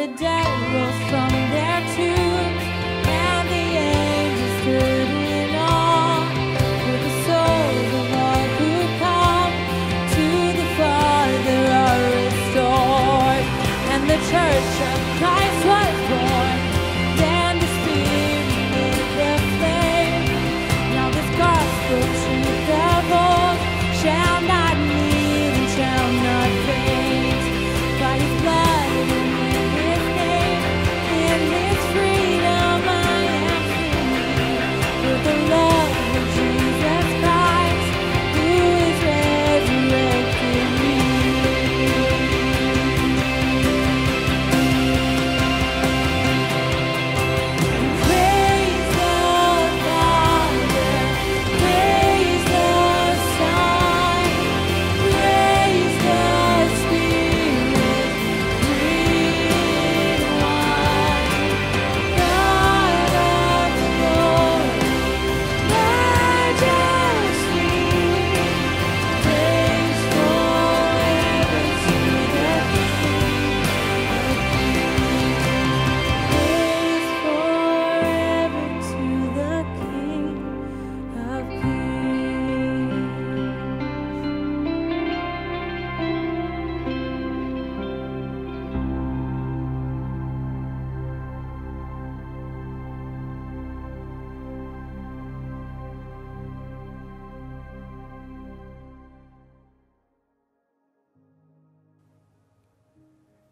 the rose from their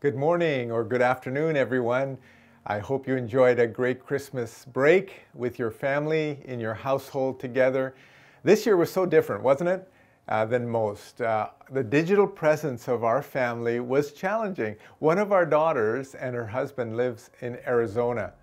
Good morning or good afternoon, everyone. I hope you enjoyed a great Christmas break with your family, in your household together. This year was so different, wasn't it, uh, than most? Uh, the digital presence of our family was challenging. One of our daughters and her husband lives in Arizona,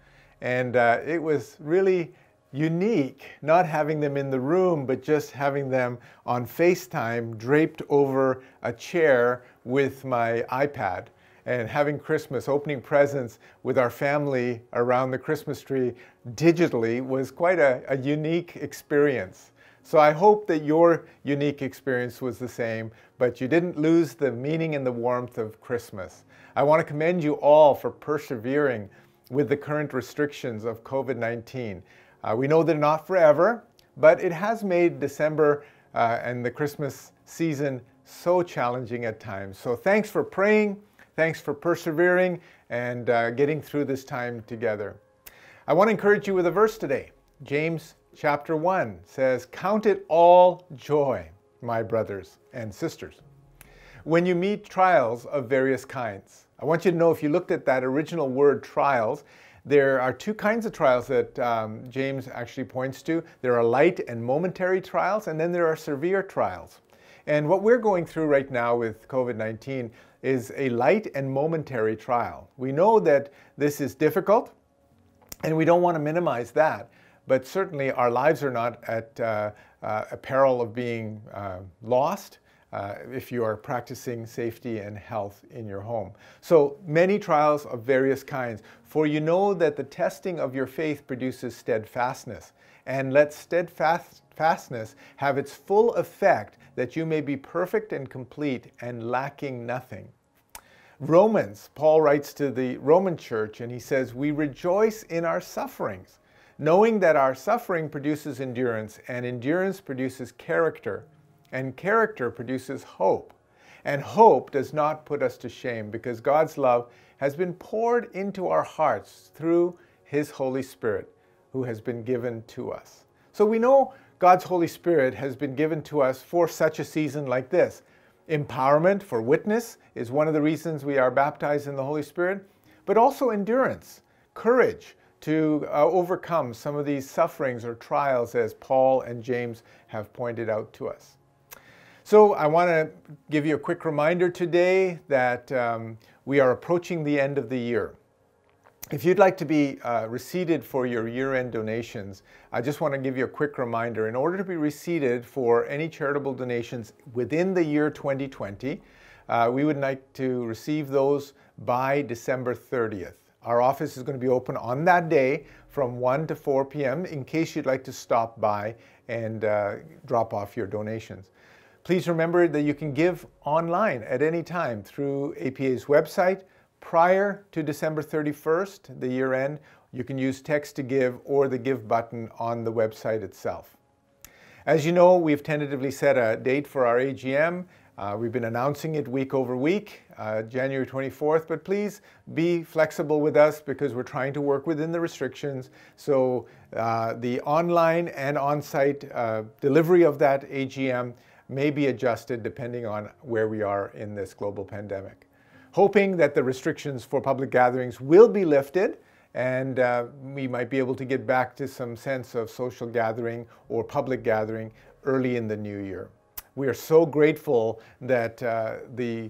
and uh, it was really unique not having them in the room, but just having them on FaceTime draped over a chair with my iPad and having Christmas, opening presents with our family around the Christmas tree digitally was quite a, a unique experience. So I hope that your unique experience was the same, but you didn't lose the meaning and the warmth of Christmas. I want to commend you all for persevering with the current restrictions of COVID 19. Uh, we know they're not forever, but it has made December uh, and the Christmas season so challenging at times. So thanks for praying, thanks for persevering, and uh, getting through this time together. I want to encourage you with a verse today. James chapter 1 says, Count it all joy, my brothers and sisters, when you meet trials of various kinds. I want you to know if you looked at that original word trials, there are two kinds of trials that um, James actually points to. There are light and momentary trials, and then there are severe trials. And what we're going through right now with COVID 19 is a light and momentary trial. We know that this is difficult, and we don't want to minimize that, but certainly our lives are not at uh, uh, a peril of being uh, lost. Uh, if you are practicing safety and health in your home. So many trials of various kinds. For you know that the testing of your faith produces steadfastness, and let steadfastness have its full effect, that you may be perfect and complete and lacking nothing. Romans, Paul writes to the Roman church, and he says, We rejoice in our sufferings, knowing that our suffering produces endurance, and endurance produces character and character produces hope. And hope does not put us to shame because God's love has been poured into our hearts through His Holy Spirit who has been given to us. So we know God's Holy Spirit has been given to us for such a season like this. Empowerment for witness is one of the reasons we are baptized in the Holy Spirit, but also endurance, courage to uh, overcome some of these sufferings or trials as Paul and James have pointed out to us. So I want to give you a quick reminder today that um, we are approaching the end of the year. If you'd like to be uh, receipted for your year-end donations, I just want to give you a quick reminder. In order to be receipted for any charitable donations within the year 2020, uh, we would like to receive those by December 30th. Our office is going to be open on that day from 1 to 4 p.m. in case you'd like to stop by and uh, drop off your donations. Please remember that you can give online at any time through APA's website. Prior to December 31st, the year end, you can use text to give or the give button on the website itself. As you know, we've tentatively set a date for our AGM. Uh, we've been announcing it week over week, uh, January 24th, but please be flexible with us because we're trying to work within the restrictions. So uh, the online and on site uh, delivery of that AGM may be adjusted depending on where we are in this global pandemic. Hoping that the restrictions for public gatherings will be lifted and uh, we might be able to get back to some sense of social gathering or public gathering early in the new year. We are so grateful that uh, the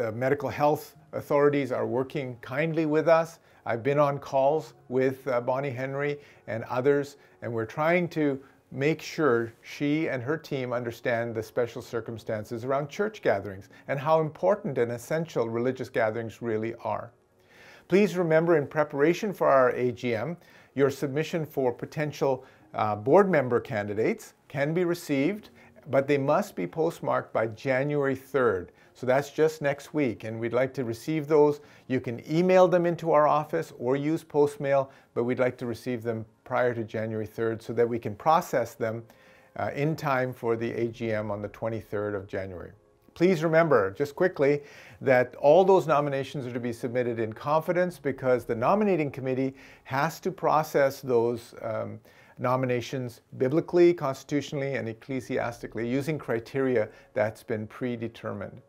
uh, medical health authorities are working kindly with us. I've been on calls with uh, Bonnie Henry and others, and we're trying to make sure she and her team understand the special circumstances around church gatherings and how important and essential religious gatherings really are. Please remember in preparation for our AGM, your submission for potential uh, board member candidates can be received, but they must be postmarked by January 3rd. So that's just next week, and we'd like to receive those. You can email them into our office or use postmail, but we'd like to receive them prior to January 3rd so that we can process them uh, in time for the AGM on the 23rd of January. Please remember, just quickly, that all those nominations are to be submitted in confidence because the nominating committee has to process those um, nominations biblically, constitutionally, and ecclesiastically using criteria that's been predetermined.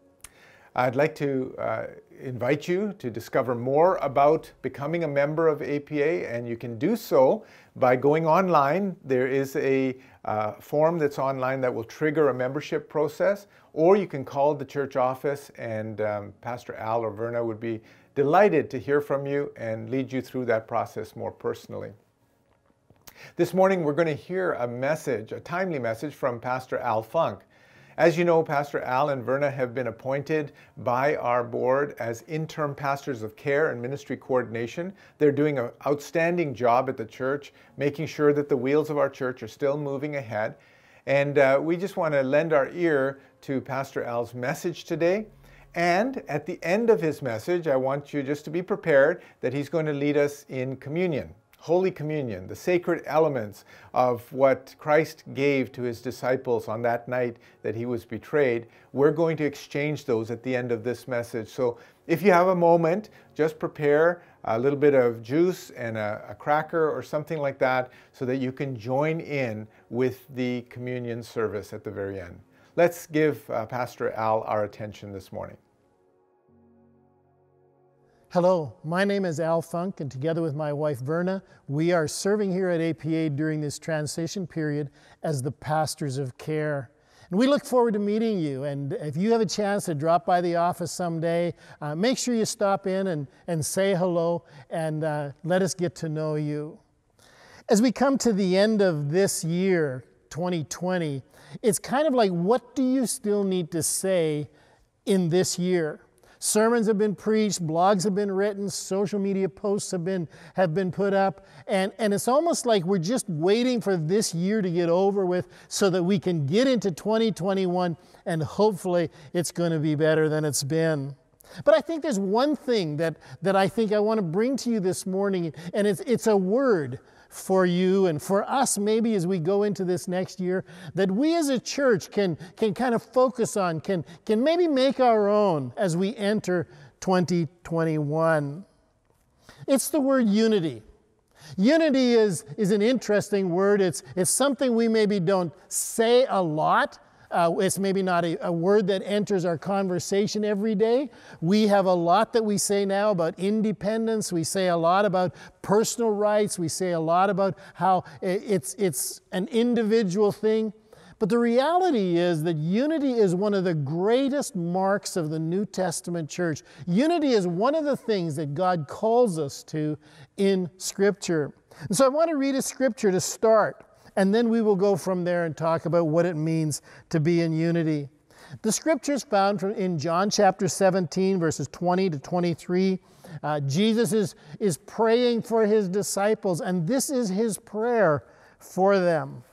I'd like to uh, invite you to discover more about becoming a member of APA, and you can do so by going online. There is a uh, form that's online that will trigger a membership process, or you can call the church office, and um, Pastor Al or Verna would be delighted to hear from you and lead you through that process more personally. This morning, we're going to hear a message, a timely message from Pastor Al Funk. As you know, Pastor Al and Verna have been appointed by our board as interim pastors of care and ministry coordination. They're doing an outstanding job at the church, making sure that the wheels of our church are still moving ahead. And uh, we just want to lend our ear to Pastor Al's message today And at the end of his message, I want you just to be prepared that he's going to lead us in communion. Holy Communion, the sacred elements of what Christ gave to his disciples on that night that he was betrayed, we're going to exchange those at the end of this message. So if you have a moment, just prepare a little bit of juice and a, a cracker or something like that so that you can join in with the communion service at the very end. Let's give uh, Pastor Al our attention this morning. Hello, my name is Al Funk, and together with my wife Verna, we are serving here at APA during this transition period as the pastors of care. And we look forward to meeting you. And if you have a chance to drop by the office someday, uh, make sure you stop in and, and say hello and uh, let us get to know you. As we come to the end of this year, 2020, it's kind of like what do you still need to say in this year? Sermons have been preached, blogs have been written, social media posts have been, have been put up, and, and it's almost like we're just waiting for this year to get over with so that we can get into 2021 and hopefully it's going to be better than it's been. But I think there's one thing that, that I think I want to bring to you this morning, and it's, it's a word for you and for us, maybe as we go into this next year, that we as a church can, can kind of focus on, can, can maybe make our own as we enter 2021. It's the word unity. Unity is, is an interesting word. It's, it's something we maybe don't say a lot, uh, it's maybe not a, a, word that enters our conversation every day. We have a lot that we say now about independence. We say a lot about personal rights. We say a lot about how it's, it's an individual thing. But the reality is that unity is one of the greatest marks of the New Testament church. Unity is one of the things that God calls us to in Scripture. And so I want to read a scripture to start and then we will go from there and talk about what it means to be in unity. The scriptures found in John chapter 17, verses 20 to 23. Uh, Jesus is, is praying for his disciples, and this is his prayer for them.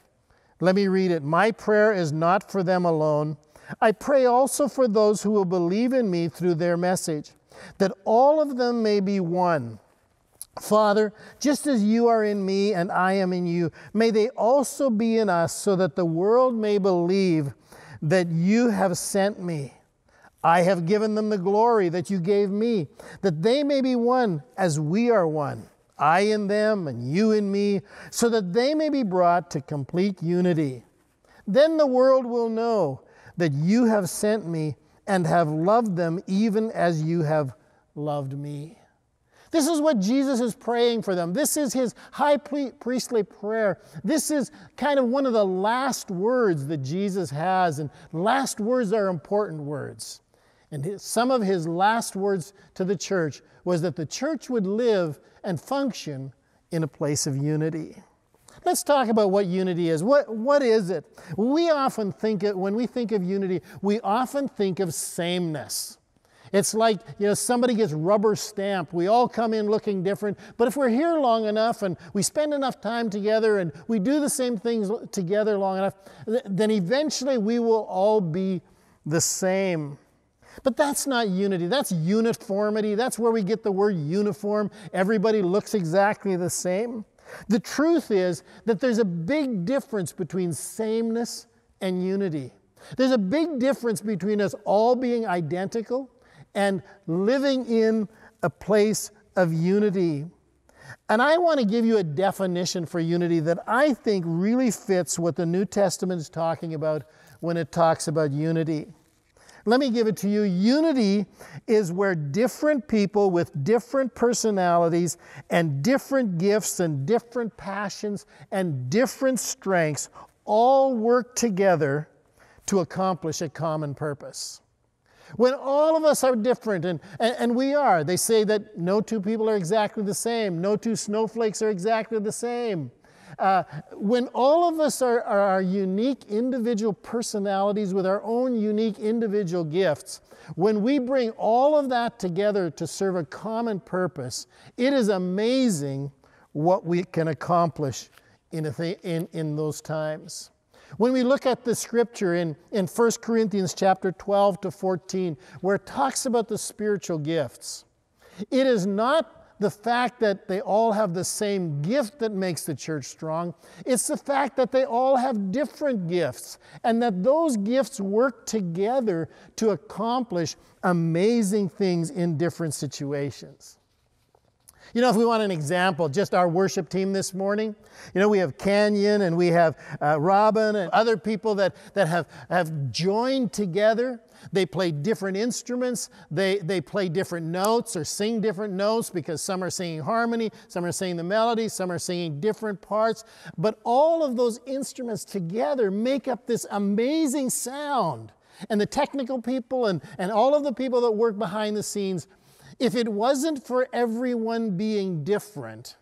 Let me read it. My prayer is not for them alone. I pray also for those who will believe in me through their message, that all of them may be one Father, just as you are in me and I am in you, may they also be in us, so that the world may believe that you have sent me. I have given them the glory that you gave me, that they may be one as we are one, I in them and you in me, so that they may be brought to complete unity. Then the world will know that you have sent me and have loved them even as you have loved me. This is what Jesus is praying for them. This is his high priestly prayer. This is kind of one of the last words that Jesus has, and last words are important words. And some of his last words to the church was that the church would live and function in a place of unity. Let's talk about what unity is. What, what is it? We often think it, when we think of unity, we often think of sameness. It's like, you know, somebody gets rubber stamped. We all come in looking different. But if we're here long enough and we spend enough time together and we do the same things together long enough, then eventually we will all be the same. But that's not unity. That's uniformity. That's where we get the word uniform. Everybody looks exactly the same. The truth is that there's a big difference between sameness and unity. There's a big difference between us all being identical and living in a place of unity. And I want to give you a definition for unity that I think really fits what the New Testament is talking about when it talks about unity. Let me give it to you. Unity is where different people with different personalities and different gifts and different passions and different strengths all work together to accomplish a common purpose. When all of us are different, and, and, and, we are, they say that no two people are exactly the same, no two snowflakes are exactly the same. Uh, when all of us are, are our unique individual personalities with our own unique individual gifts, when we bring all of that together to serve a common purpose, it is amazing what we can accomplish in, th- in, in those times. When we look at the scripture in, in 1 Corinthians chapter 12 to 14, where it talks about the spiritual gifts, it is not the fact that they all have the same gift that makes the church strong. It's the fact that they all have different gifts and that those gifts work together to accomplish amazing things in different situations. You know, if we want an example, just our worship team this morning, you know, we have Canyon and we have uh, Robin and other people that, that have, have joined together. They play different instruments, they, they play different notes or sing different notes because some are singing harmony, some are singing the melody, some are singing different parts. But all of those instruments together make up this amazing sound. And the technical people and, and all of the people that work behind the scenes if it wasn't for everyone being different,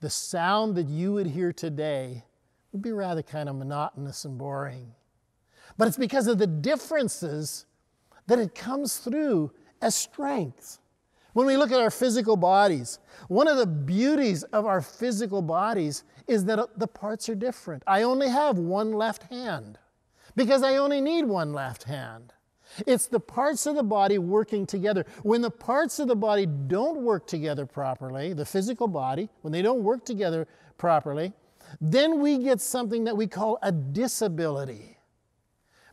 the sound that you would hear today would be rather kind of monotonous and boring. But it's because of the differences that it comes through as strength. When we look at our physical bodies, one of the beauties of our physical bodies is that the parts are different. I only have one left hand because I only need one left hand. It's the parts of the body working together. When the parts of the body don't work together properly, the physical body, when they don't work together properly, then we get something that we call a disability.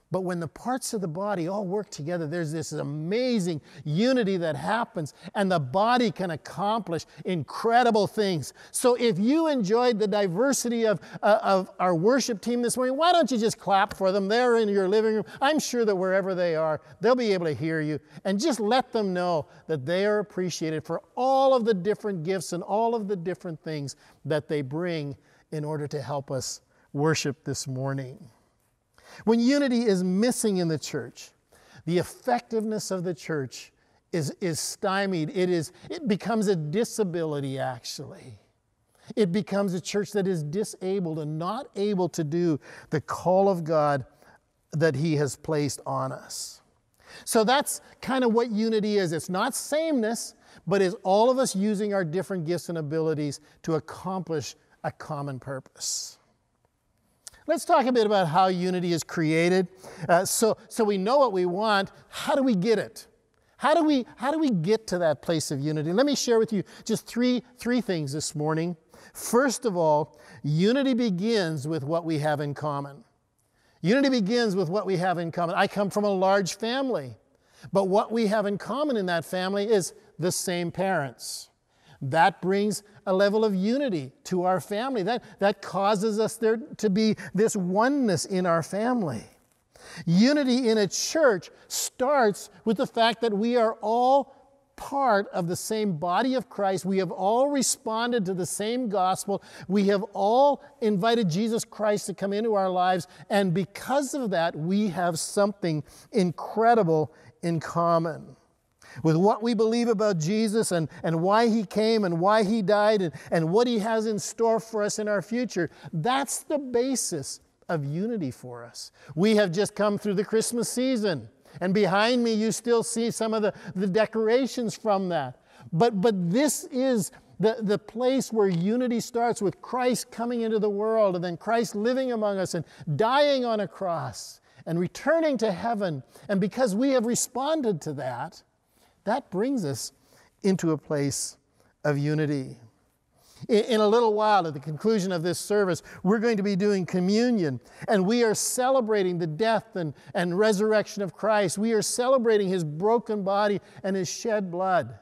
But when the parts of the body all work together, there's this amazing unity that happens, and the body can accomplish incredible things. So, if you enjoyed the diversity of, uh, of our worship team this morning, why don't you just clap for them? They're in your living room. I'm sure that wherever they are, they'll be able to hear you. And just let them know that they are appreciated for all of the different gifts and all of the different things that they bring in order to help us worship this morning. When unity is missing in the church, the effectiveness of the church is, is stymied. It, is, it becomes a disability, actually. It becomes a church that is disabled and not able to do the call of God that He has placed on us. So that's kind of what unity is. It's not sameness, but is all of us using our different gifts and abilities to accomplish a common purpose. Let's talk a bit about how unity is created. Uh, so, so we know what we want. How do we get it? How do we, how do we get to that place of unity? Let me share with you just three, three things this morning. First of all, unity begins with what we have in common. Unity begins with what we have in common. I come from a large family, but what we have in common in that family is the same parents. That brings a level of unity to our family. That, that causes us there to be this oneness in our family. Unity in a church starts with the fact that we are all part of the same body of Christ. We have all responded to the same gospel. We have all invited Jesus Christ to come into our lives. And because of that, we have something incredible in common with what we believe about Jesus and, and why he came and why he died and, and what he has in store for us in our future, that's the basis of unity for us. We have just come through the Christmas season, and behind me, you still see some of the, the decorations from that. But, but this is the, the place where unity starts with Christ coming into the world and then Christ living among us and dying on a cross and returning to heaven. And because we have responded to that, that brings us into a place of unity. In a little while, at the conclusion of this service, we're going to be doing communion, and we are celebrating the death and, and resurrection of Christ. We are celebrating his broken body and his shed blood.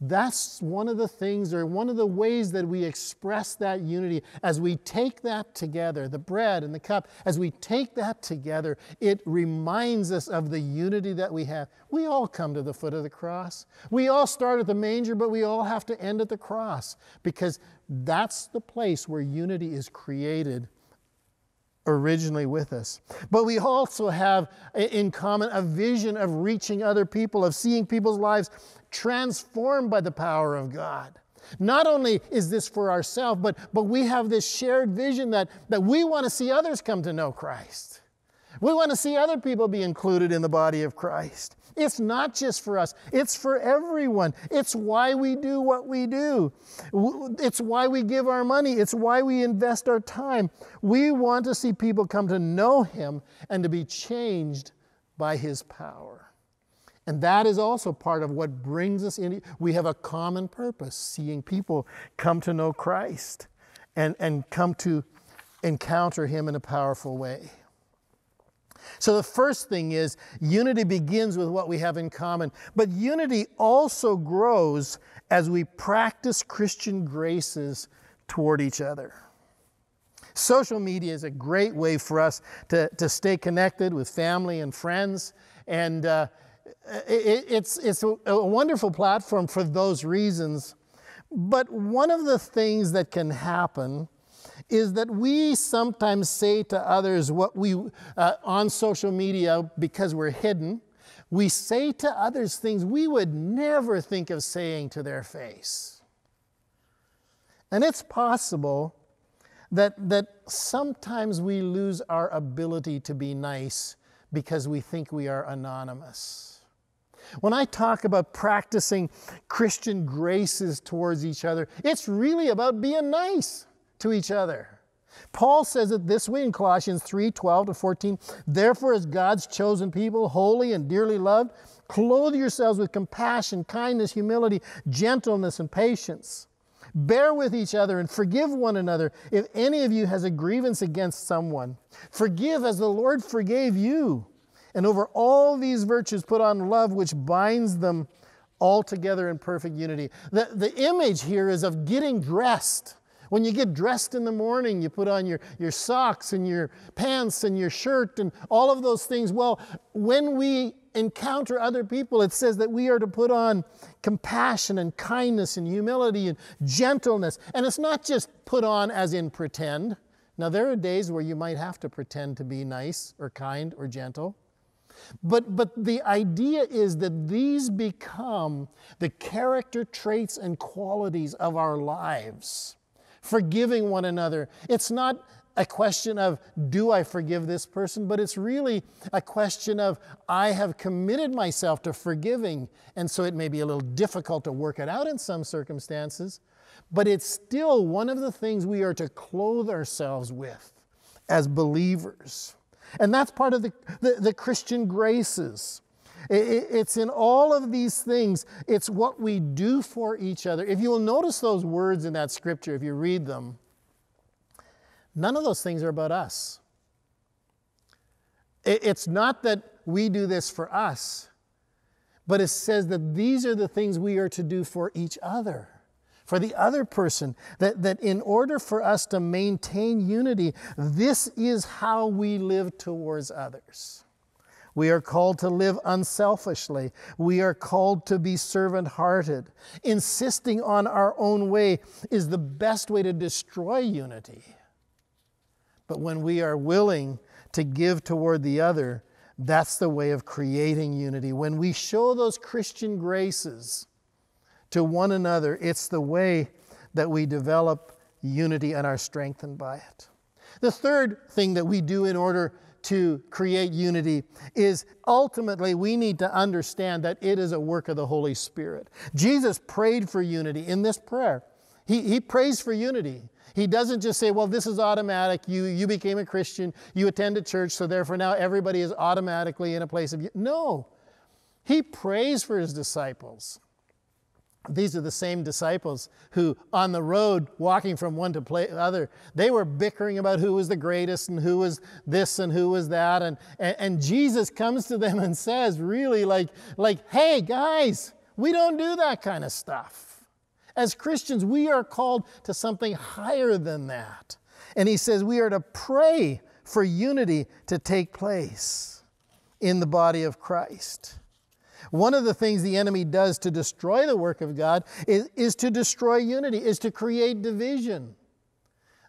That's one of the things, or one of the ways that we express that unity. As we take that together, the bread and the cup, as we take that together, it reminds us of the unity that we have. We all come to the foot of the cross. We all start at the manger, but we all have to end at the cross because that's the place where unity is created originally with us. But we also have in common a vision of reaching other people, of seeing people's lives transformed by the power of God. Not only is this for ourselves, but, but we have this shared vision that, that we want to see others come to know Christ. We want to see other people be included in the body of Christ. It's not just for us, it's for everyone. It's why we do what we do. It's why we give our money, it's why we invest our time. We want to see people come to know Him and to be changed by His power. And that is also part of what brings us in. We have a common purpose seeing people come to know Christ and, and come to encounter Him in a powerful way. So, the first thing is unity begins with what we have in common, but unity also grows as we practice Christian graces toward each other. Social media is a great way for us to, to stay connected with family and friends, and uh, it, it's, it's a, a wonderful platform for those reasons. But one of the things that can happen is that we sometimes say to others what we uh, on social media because we're hidden we say to others things we would never think of saying to their face and it's possible that that sometimes we lose our ability to be nice because we think we are anonymous when I talk about practicing Christian graces towards each other, it's really about being nice to each other. Paul says it this way in Colossians 3 12 to 14. Therefore, as God's chosen people, holy and dearly loved, clothe yourselves with compassion, kindness, humility, gentleness, and patience. Bear with each other and forgive one another if any of you has a grievance against someone. Forgive as the Lord forgave you. And over all these virtues, put on love, which binds them all together in perfect unity. The, the image here is of getting dressed. When you get dressed in the morning, you put on your, your socks and your pants and your shirt and all of those things. Well, when we encounter other people, it says that we are to put on compassion and kindness and humility and gentleness. And it's not just put on as in pretend. Now, there are days where you might have to pretend to be nice or kind or gentle. But, but the idea is that these become the character traits and qualities of our lives. Forgiving one another. It's not a question of, do I forgive this person? But it's really a question of, I have committed myself to forgiving. And so it may be a little difficult to work it out in some circumstances. But it's still one of the things we are to clothe ourselves with as believers. And that's part of the, the, the Christian graces. It, it's in all of these things, it's what we do for each other. If you will notice those words in that scripture, if you read them, none of those things are about us. It, it's not that we do this for us, but it says that these are the things we are to do for each other for the other person, that, that in order for us to maintain unity, this is how we live towards others. We are called to live unselfishly. We are called to be servant hearted. Insisting on our own way is the best way to destroy unity. But when we are willing to give toward the other, that's the way of creating unity. When we show those Christian graces, to one another, it's the way that we develop unity and are strengthened by it. The third thing that we do in order to create unity is ultimately we need to understand that it is a work of the Holy Spirit. Jesus prayed for unity in this prayer. He, he prays for unity. He doesn't just say, well, this is automatic. You, you became a Christian, you attend a church, so therefore now everybody is automatically in a place of. Unity. No. He prays for his disciples. These are the same disciples who, on the road, walking from one to play, other, they were bickering about who was the greatest and who was this and who was that. And, and, and Jesus comes to them and says, really, like, like, hey, guys, we don't do that kind of stuff. As Christians, we are called to something higher than that. And he says we are to pray for unity to take place in the body of Christ. One of the things the enemy does to destroy the work of God is, is to destroy unity, is to create division.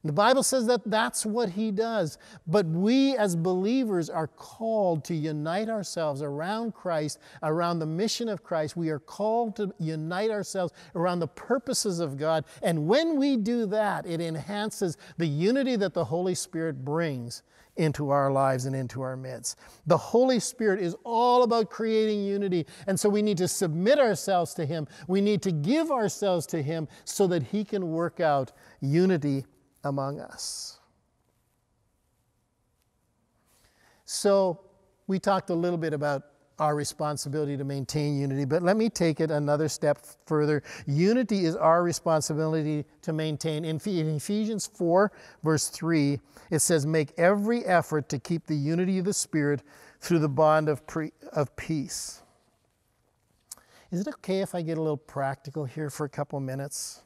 The Bible says that that's what he does. But we as believers are called to unite ourselves around Christ, around the mission of Christ. We are called to unite ourselves around the purposes of God. And when we do that, it enhances the unity that the Holy Spirit brings into our lives and into our midst. The Holy Spirit is all about creating unity. And so we need to submit ourselves to Him. We need to give ourselves to Him so that He can work out unity among us. So, we talked a little bit about our responsibility to maintain unity, but let me take it another step further. Unity is our responsibility to maintain. In Ephesians 4, verse 3, it says, Make every effort to keep the unity of the Spirit through the bond of, pre- of peace. Is it okay if I get a little practical here for a couple minutes?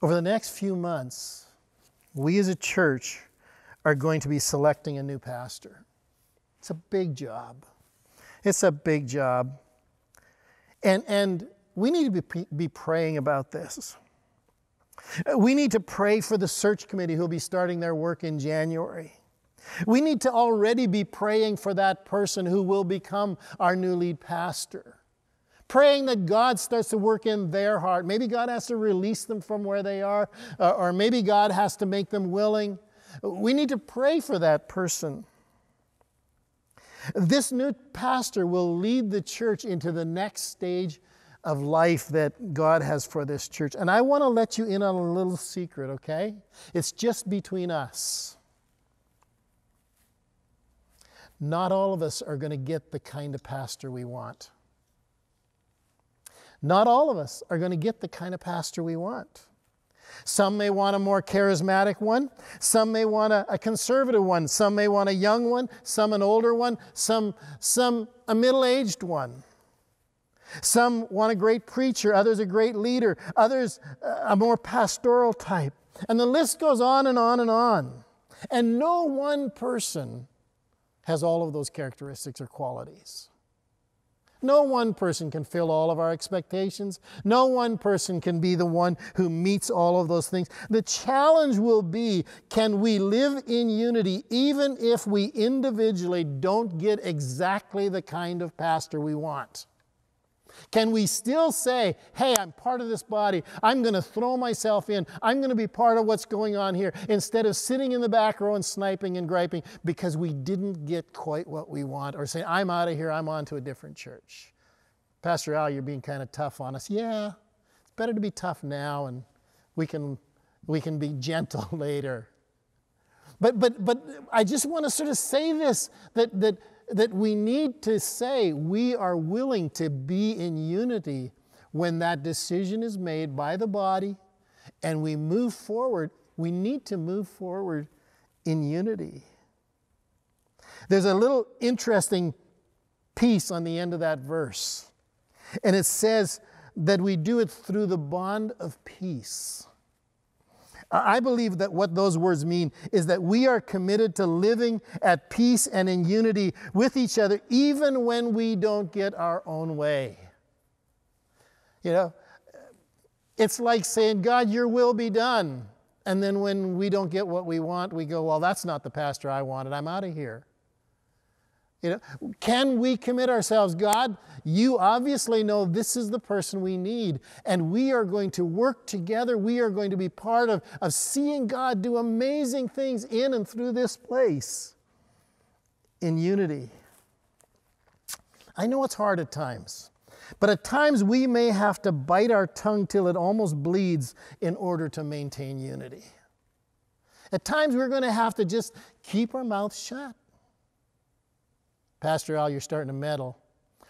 Over the next few months, we as a church are going to be selecting a new pastor. It's a big job. It's a big job. And, and we need to be, be praying about this. We need to pray for the search committee who'll be starting their work in January. We need to already be praying for that person who will become our new lead pastor praying that God starts to work in their heart. Maybe God has to release them from where they are, uh, or maybe God has to make them willing. We need to pray for that person. This new pastor will lead the church into the next stage of life that God has for this church. And I want to let you in on a little secret, okay? It's just between us. Not all of us are going to get the kind of pastor we want. Not all of us are going to get the kind of pastor we want. Some may want a more charismatic one. Some may want a, a, conservative one. Some may want a young one. Some an older one. Some, some a middle aged one. Some want a great preacher. Others a great leader. Others a more pastoral type. And the list goes on and on and on. And no one person has all of those characteristics or qualities. No one person can fill all of our expectations. No one person can be the one who meets all of those things. The challenge will be can we live in unity even if we individually don't get exactly the kind of pastor we want? Can we still say, hey, I'm part of this body. I'm going to throw myself in. I'm going to be part of what's going on here instead of sitting in the back row and sniping and griping because we didn't get quite what we want or saying, I'm out of here. I'm on to a different church. Pastor Al, you're being kind of tough on us. Yeah, it's better to be tough now and we can, we can be gentle later. But, but, but I just want to sort of say this that, that that we need to say we are willing to be in unity when that decision is made by the body and we move forward. We need to move forward in unity. There's a little interesting piece on the end of that verse, and it says that we do it through the bond of peace. I believe that what those words mean is that we are committed to living at peace and in unity with each other, even when we don't get our own way. You know, it's like saying, God, your will be done. And then when we don't get what we want, we go, well, that's not the pastor I wanted. I'm out of here. You know, can we commit ourselves? God, you obviously know this is the person we need, and we are going to work together. We are going to be part of, of seeing God do amazing things in and through this place in unity. I know it's hard at times, but at times we may have to bite our tongue till it almost bleeds in order to maintain unity. At times we're going to have to just keep our mouths shut Pastor Al, you're starting to meddle.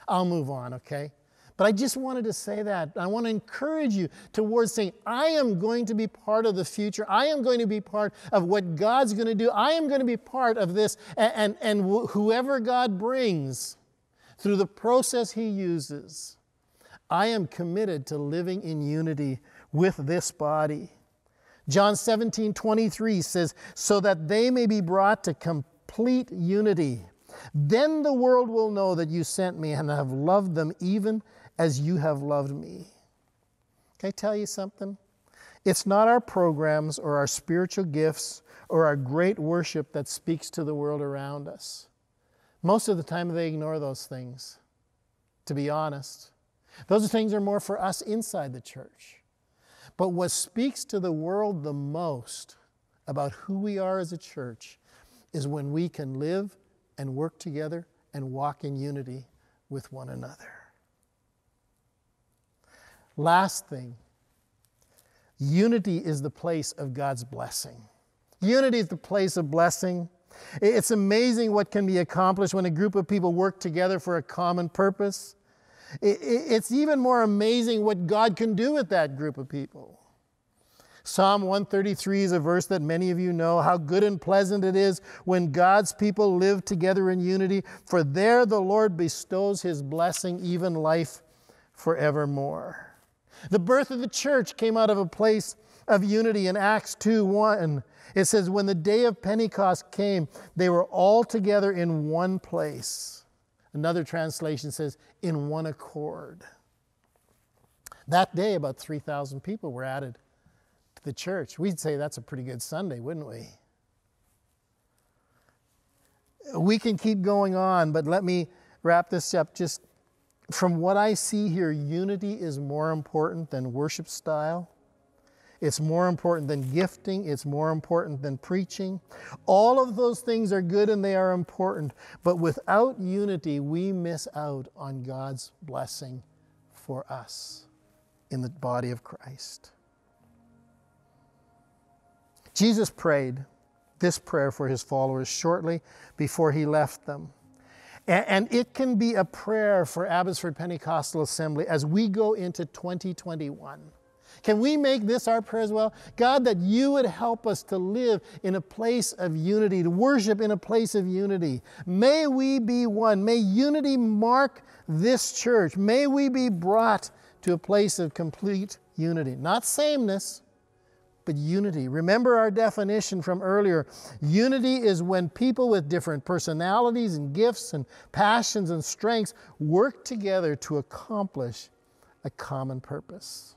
I'll move on, okay? But I just wanted to say that. I want to encourage you towards saying, I am going to be part of the future. I am going to be part of what God's going to do. I am going to be part of this. And, and, and wh- whoever God brings through the process He uses, I am committed to living in unity with this body. John 17, 23 says, so that they may be brought to complete unity. Then the world will know that you sent me and have loved them even as you have loved me. Can I tell you something? It's not our programs or our spiritual gifts or our great worship that speaks to the world around us. Most of the time, they ignore those things, to be honest. Those things are more for us inside the church. But what speaks to the world the most about who we are as a church is when we can live and work together and walk in unity with one another. Last thing unity is the place of God's blessing. Unity is the place of blessing. It's amazing what can be accomplished when a group of people work together for a common purpose. It's even more amazing what God can do with that group of people. Psalm 133 is a verse that many of you know. How good and pleasant it is when God's people live together in unity, for there the Lord bestows his blessing, even life forevermore. The birth of the church came out of a place of unity in Acts 2 1. It says, When the day of Pentecost came, they were all together in one place. Another translation says, in one accord. That day, about 3,000 people were added the church. We'd say that's a pretty good Sunday, wouldn't we? We can keep going on, but let me wrap this up. Just from what I see here, unity is more important than worship style. It's more important than gifting. It's more important than preaching. All of those things are good and they are important. But without unity, we miss out on God's blessing for us in the body of Christ. Jesus prayed this prayer for his followers shortly before he left them. And it can be a prayer for Abbotsford Pentecostal Assembly as we go into 2021. Can we make this our prayer as well? God, that you would help us to live in a place of unity, to worship in a place of unity. May we be one. May unity mark this church. May we be brought to a place of complete unity. Not sameness, but unity. Remember our definition from earlier. Unity is when people with different personalities and gifts and passions and strengths work together to accomplish a common purpose.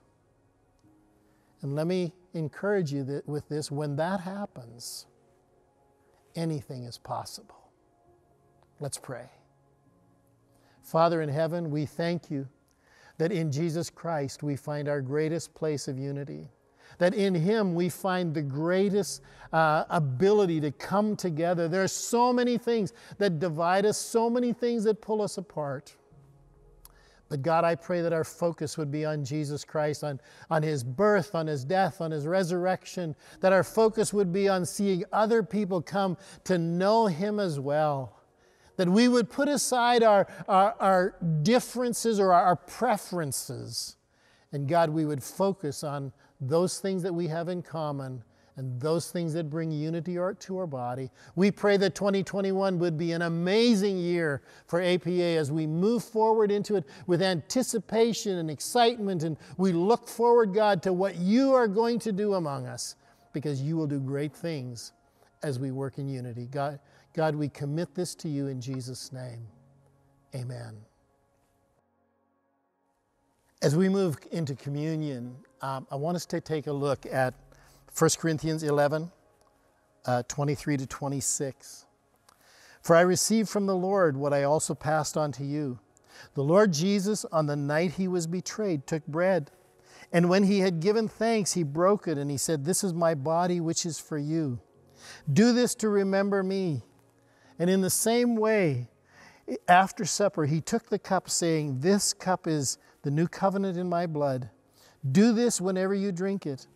And let me encourage you that with this when that happens, anything is possible. Let's pray. Father in heaven, we thank you that in Jesus Christ we find our greatest place of unity, that in Him we find the greatest uh, ability to come together. There are so many things that divide us, so many things that pull us apart. But God, I pray that our focus would be on Jesus Christ, on, on His birth, on His death, on His resurrection, that our focus would be on seeing other people come to know Him as well. That we would put aside our, our, our differences or our, our preferences. And God, we would focus on those things that we have in common and those things that bring unity to our body. We pray that 2021 would be an amazing year for APA as we move forward into it with anticipation and excitement. And we look forward, God, to what you are going to do among us because you will do great things as we work in unity. God, God we commit this to you in Jesus' name. Amen. As we move into communion, um, I want us to take a look at 1 Corinthians 11, uh, 23 to 26. For I received from the Lord what I also passed on to you. The Lord Jesus, on the night he was betrayed, took bread. And when he had given thanks, he broke it, and he said, This is my body, which is for you. Do this to remember me. And in the same way, after supper, he took the cup, saying, This cup is the new covenant in my blood. Do this whenever you drink it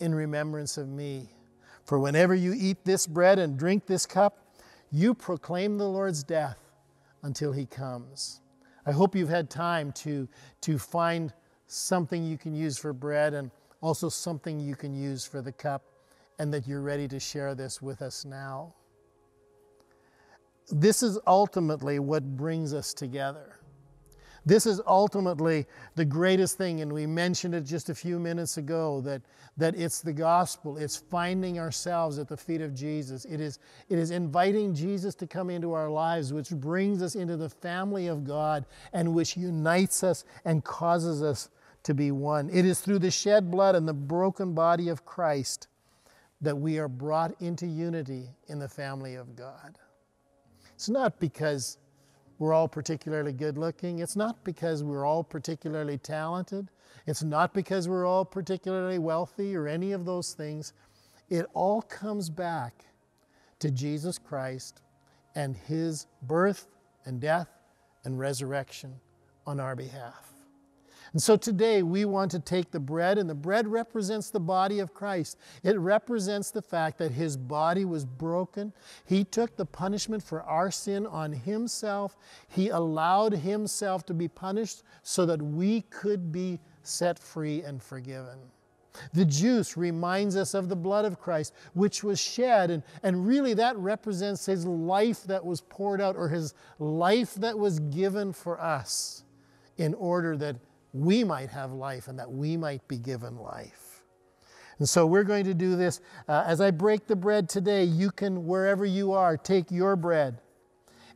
in remembrance of me. For whenever you eat this bread and drink this cup, you proclaim the Lord's death until he comes. I hope you've had time to, to find something you can use for bread and also something you can use for the cup, and that you're ready to share this with us now. This is ultimately what brings us together. This is ultimately the greatest thing, and we mentioned it just a few minutes ago that, that it's the gospel. It's finding ourselves at the feet of Jesus. It is, it is inviting Jesus to come into our lives, which brings us into the family of God and which unites us and causes us to be one. It is through the shed blood and the broken body of Christ that we are brought into unity in the family of God. It's not because we're all particularly good looking. It's not because we're all particularly talented. It's not because we're all particularly wealthy or any of those things. It all comes back to Jesus Christ and his birth and death and resurrection on our behalf. And so today we want to take the bread, and the bread represents the body of Christ. It represents the fact that his body was broken. He took the punishment for our sin on himself. He allowed himself to be punished so that we could be set free and forgiven. The juice reminds us of the blood of Christ, which was shed, and, and really that represents his life that was poured out or his life that was given for us in order that we might have life and that we might be given life. And so we're going to do this. Uh, as I break the bread today, you can, wherever you are, take your bread.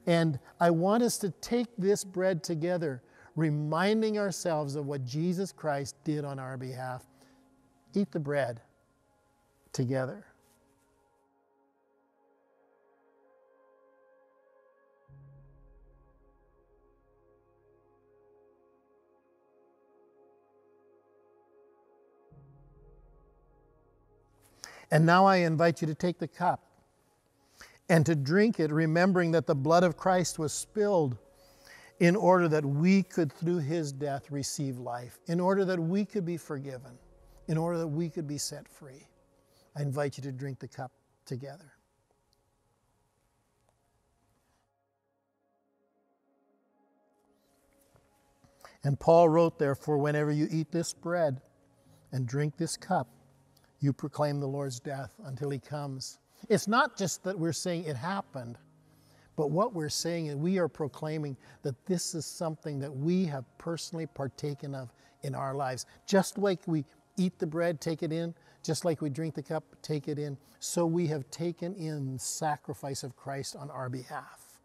And I want us to take this bread together, reminding ourselves of what Jesus Christ did on our behalf. Eat the bread together. And now I invite you to take the cup and to drink it, remembering that the blood of Christ was spilled in order that we could, through his death, receive life, in order that we could be forgiven, in order that we could be set free. I invite you to drink the cup together. And Paul wrote, therefore, whenever you eat this bread and drink this cup, you proclaim the Lord's death until he comes. It's not just that we're saying it happened, but what we're saying is we are proclaiming that this is something that we have personally partaken of in our lives. Just like we eat the bread, take it in, just like we drink the cup, take it in, so we have taken in the sacrifice of Christ on our behalf.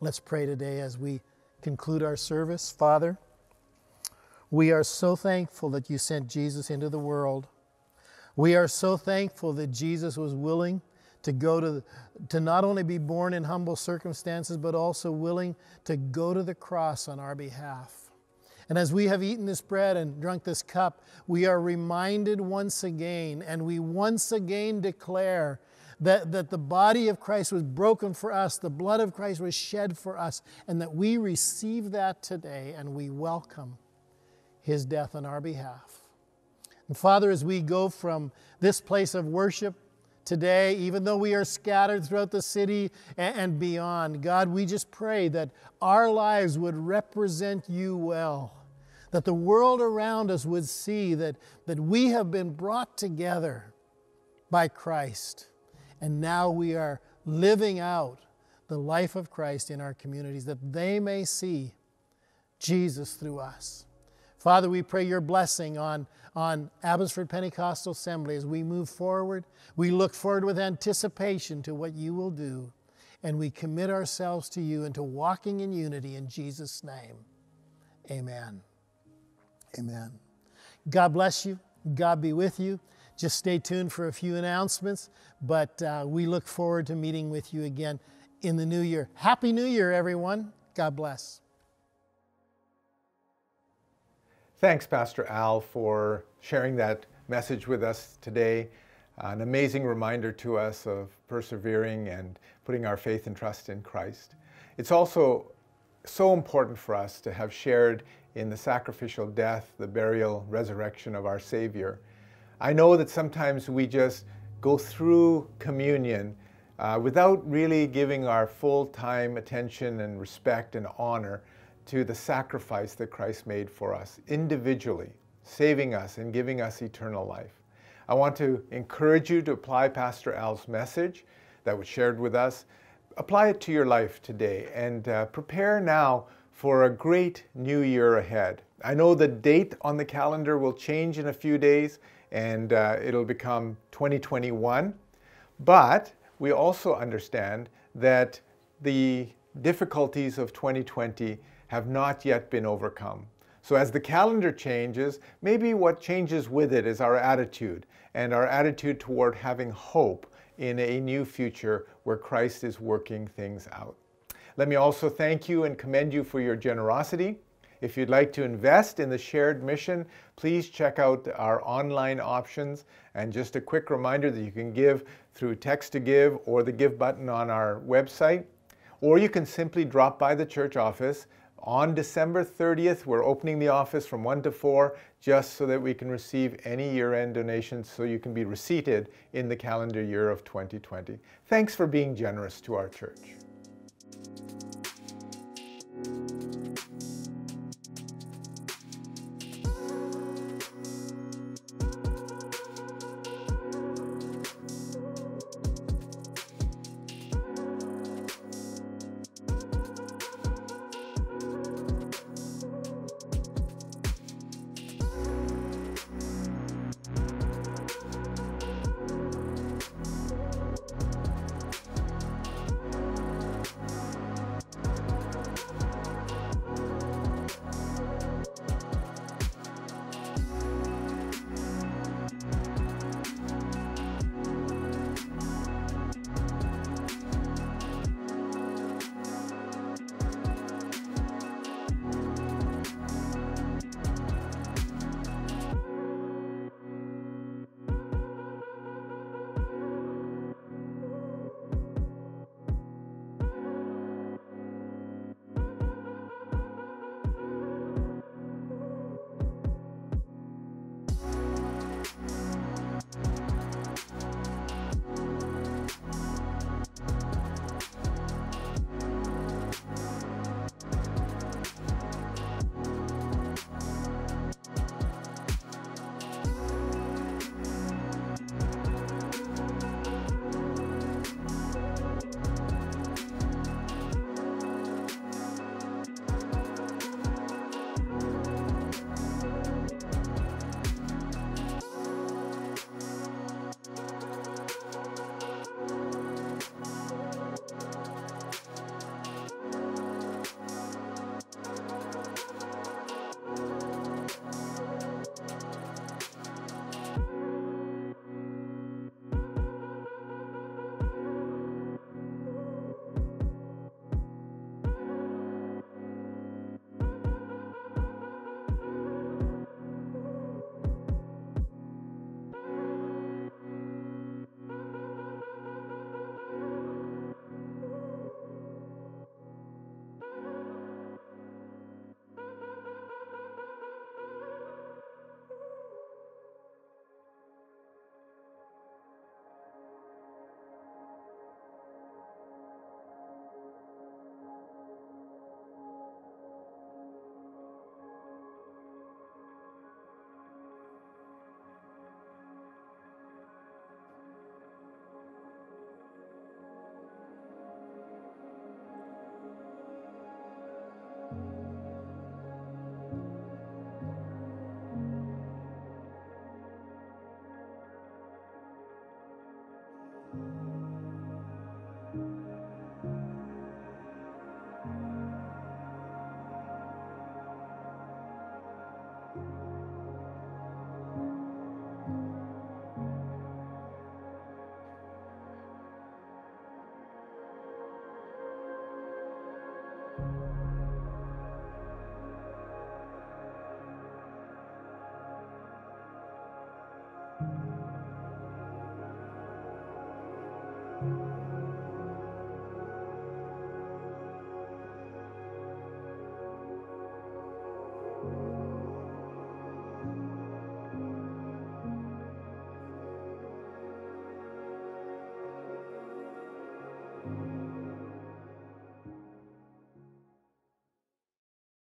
Let's pray today as we conclude our service. Father, we are so thankful that you sent Jesus into the world. We are so thankful that Jesus was willing to go to, to not only be born in humble circumstances, but also willing to go to the cross on our behalf. And as we have eaten this bread and drunk this cup, we are reminded once again, and we once again declare that, that the body of Christ was broken for us, the blood of Christ was shed for us, and that we receive that today and we welcome his death on our behalf. And Father, as we go from this place of worship today, even though we are scattered throughout the city and beyond, God, we just pray that our lives would represent you well, that the world around us would see that, that we have been brought together by Christ, and now we are living out the life of Christ in our communities, that they may see Jesus through us. Father, we pray your blessing on, on Abbotsford Pentecostal Assembly as we move forward. We look forward with anticipation to what you will do, and we commit ourselves to you and to walking in unity in Jesus' name. Amen. Amen. God bless you. God be with you. Just stay tuned for a few announcements, but uh, we look forward to meeting with you again in the new year. Happy New Year, everyone. God bless. Thanks, Pastor Al, for sharing that message with us today. An amazing reminder to us of persevering and putting our faith and trust in Christ. It's also so important for us to have shared in the sacrificial death, the burial, resurrection of our Savior. I know that sometimes we just go through communion uh, without really giving our full time attention and respect and honor to the sacrifice that Christ made for us individually, saving us and giving us eternal life. I want to encourage you to apply Pastor Al's message that was shared with us. Apply it to your life today and uh, prepare now for a great new year ahead. I know the date on the calendar will change in a few days and uh, it'll become 2021, but we also understand that the difficulties of 2020 have not yet been overcome. So, as the calendar changes, maybe what changes with it is our attitude and our attitude toward having hope in a new future where Christ is working things out. Let me also thank you and commend you for your generosity. If you'd like to invest in the shared mission, please check out our online options. And just a quick reminder that you can give through text to give or the give button on our website, or you can simply drop by the church office. On December 30th, we're opening the office from 1 to 4 just so that we can receive any year end donations so you can be receipted in the calendar year of 2020. Thanks for being generous to our church.